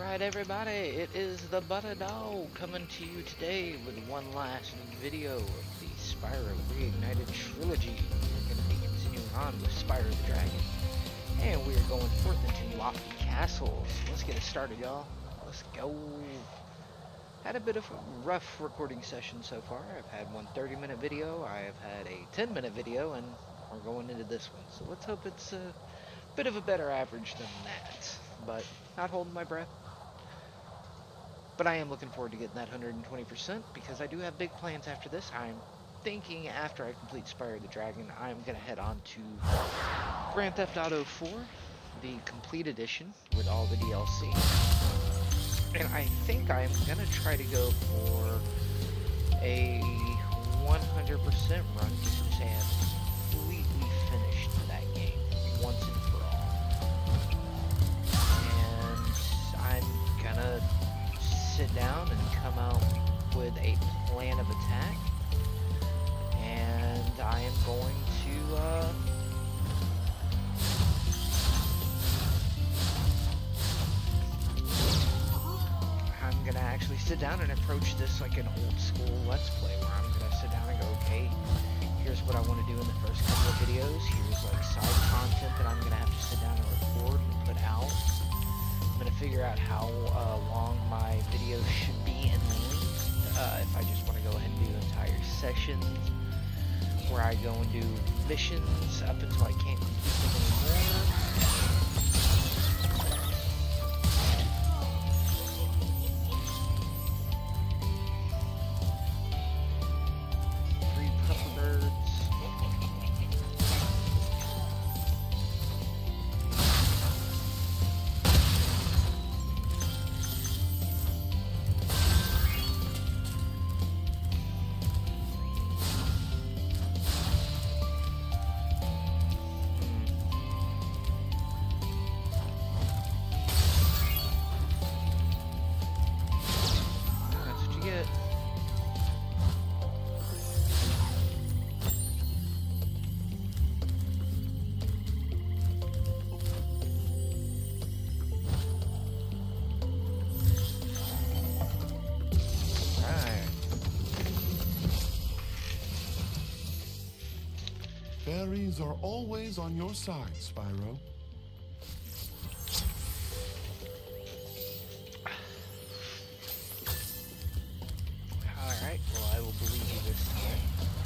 Alright everybody, it is the Butter Dog coming to you today with one last video of the Spyro Reignited Trilogy. We're going to be continuing on with Spyro the Dragon. And we are going forth into Lofty castles. Let's get it started y'all. Let's go. Had a bit of a rough recording session so far. I've had one 30 minute video, I have had a 10 minute video, and we're going into this one. So let's hope it's a bit of a better average than that. But not holding my breath. But I am looking forward to getting that 120% because I do have big plans after this. I'm thinking after I complete Spyro the Dragon, I'm going to head on to Grand Theft Auto 4, the complete edition with all the DLC. And I think I'm going to try to go for a 100% run approach this like an old school Let's Play where I'm gonna sit down and go, okay, here's what I want to do in the first couple of videos. Here's like side content that I'm gonna have to sit down and record and put out. I'm gonna figure out how uh, long my videos should be in length. Uh, if I just want to go ahead and do entire sessions, where I go and do missions up until I can't complete them anymore. Fairies are always on your side, Spyro. Alright, well I will believe you this time.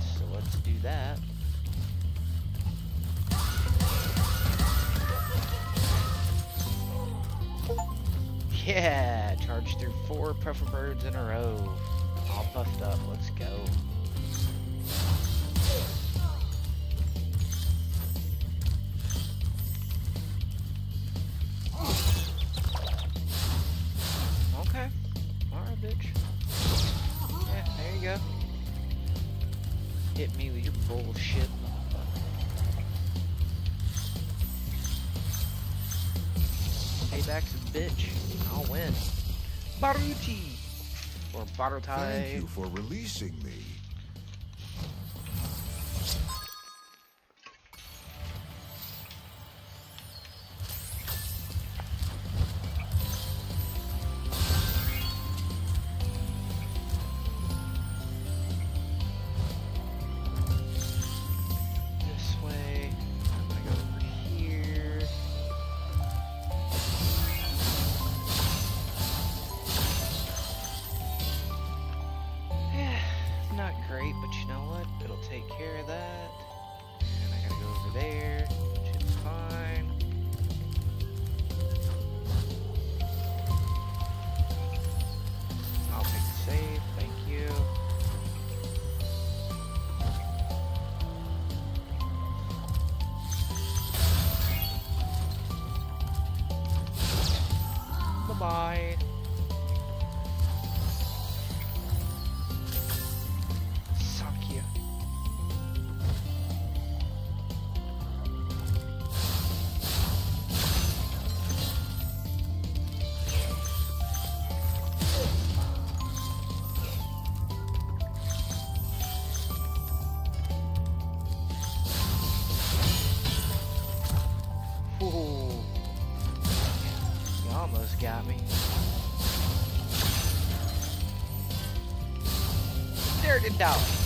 So let's do that. Yeah, Charge through four puffer birds in a row. All puffed up. Let's go. Or Barutai. Thank you for releasing me. down.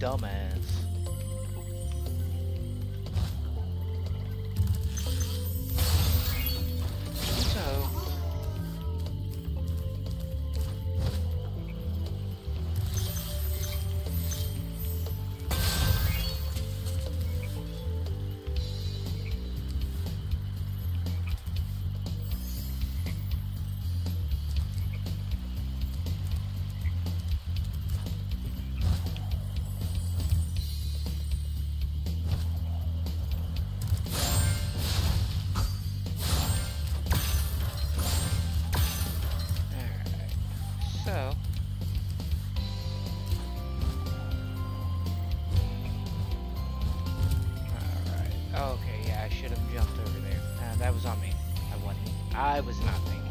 dumbass. that was on me. I wasn't. I was not thinking.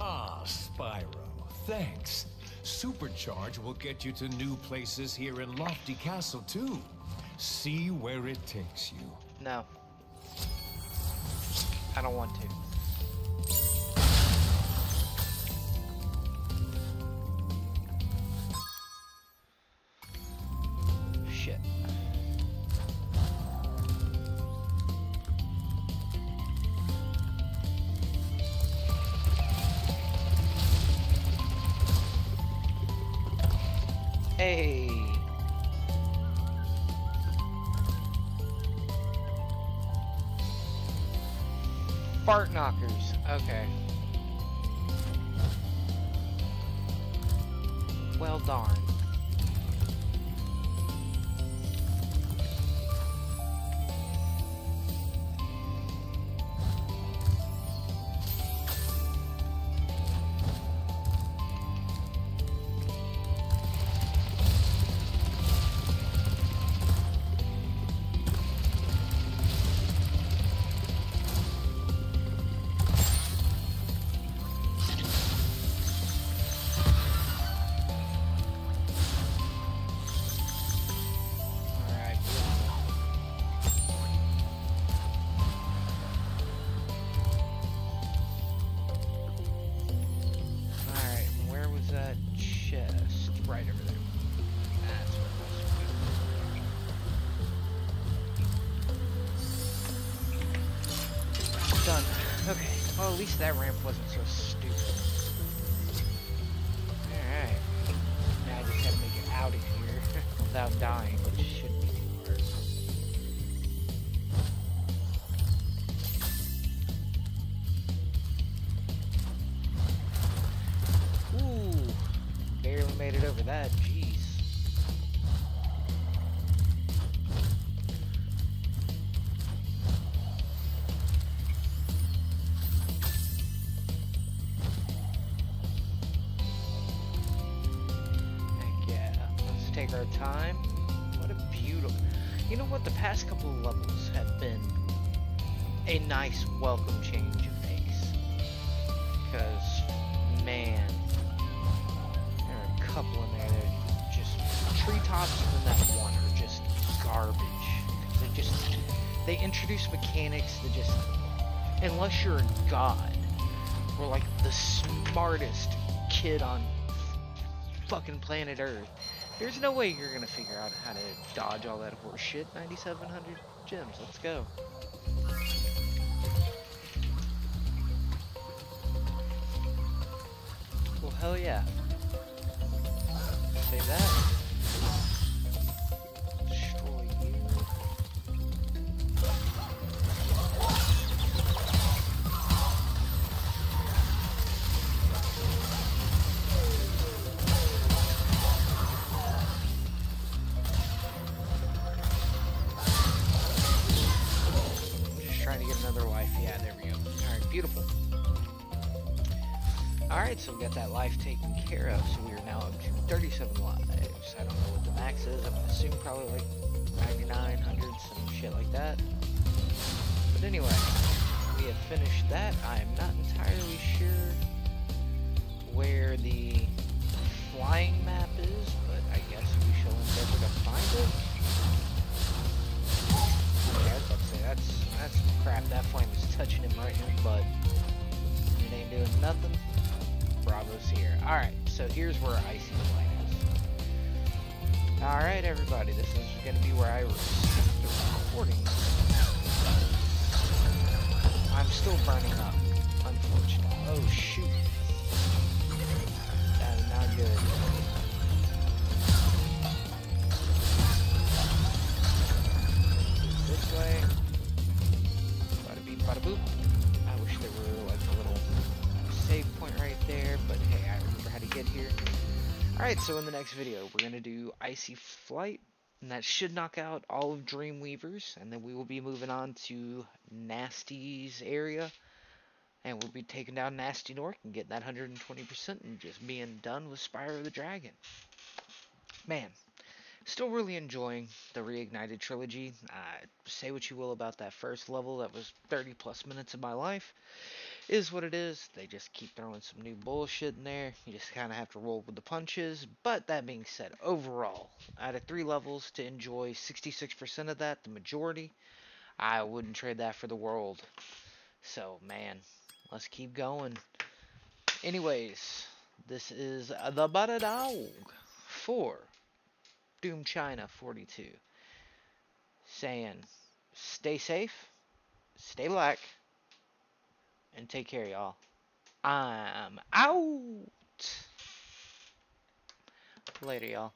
Ah, Spyro, thanks. Supercharge will get you to new places here in Lofty Castle, too. See where it takes you. No. I don't want to. Hey. Fart knockers. Okay. Well darn. Least that ramp wasn't so stupid. Alright. Now I just gotta make it out of here without dying, take our time. What a beautiful. You know what? The past couple of levels have been a nice welcome change of pace. Because, man, there are a couple in there that are just treetops and that one are just garbage. They just they introduce mechanics that just unless you're a god or like the smartest kid on fucking planet Earth, there's no way you're gonna figure out how to dodge all that horse shit. 9,700 gems. Let's go. Well, hell yeah. Say that. Alright, so we got that life taken care of. So we are now up to 37 lives. I don't know what the max is. I'm gonna assume probably like 9900, some shit like that. But anyway, we have finished that. I am not entirely sure where the flying map is, everybody, this is going to be where I restart the recording. I'm still burning up, unfortunately. Oh, shoot. Alright, so in the next video, we're going to do Icy Flight, and that should knock out all of Dreamweavers, and then we will be moving on to Gnasty's area, and we'll be taking down Gnasty Gnorc and getting that 120% and just being done with Spyro the Dragon. Man, still really enjoying the Reignited trilogy. Uh, say what you will about that first level, that was 30 plus minutes of my life. Is what it is. They just keep throwing some new bullshit in there. You just kind of have to roll with the punches. But that being said, overall, out of three levels to enjoy 66% of that, the majority, I wouldn't trade that for the world. So, man, let's keep going. Anyways, this is the Bada Dog for Doomed China 42 saying stay safe, stay black and take care, y'all. I'm out. Later, y'all.